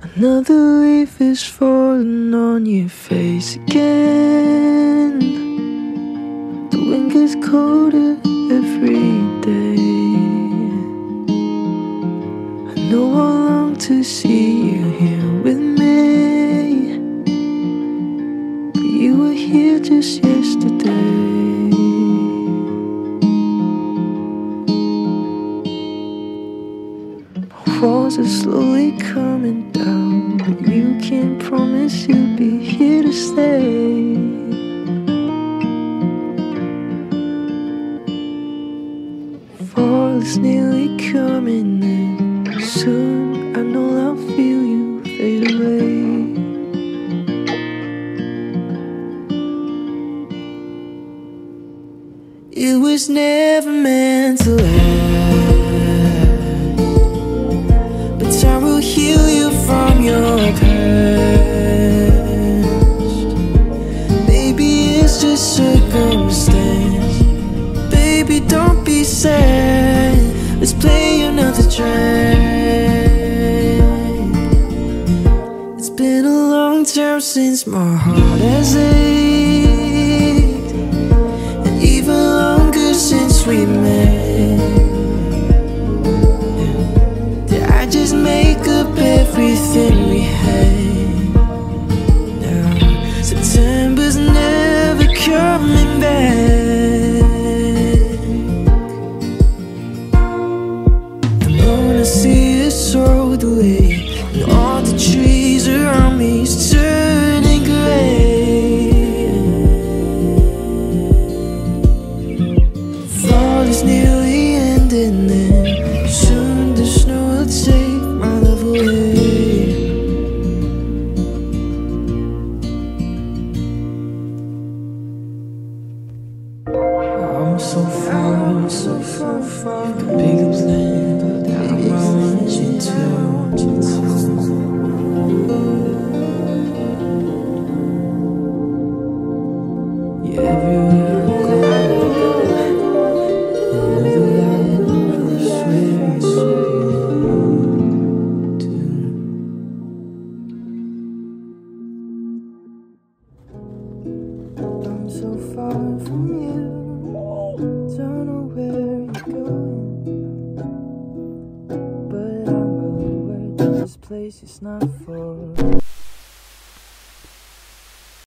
Another leaf is falling on your face again. The wind gets colder every day. I know I long to see you here with me. But you were here just yesterday. Walls are slowly coming down, but you can't promise you'll be here to stay. Fall is nearly coming in. Soon I know I'll feel you fade away. It was never meant to last. Baby, don't be sad. Let's play another track. It's been a long time since my heart has ached, and even longer since we met. So far, I'm so far, up land, I'm want you to. Everywhere I go. Another I swear you do. I'm so far from you. Place is not for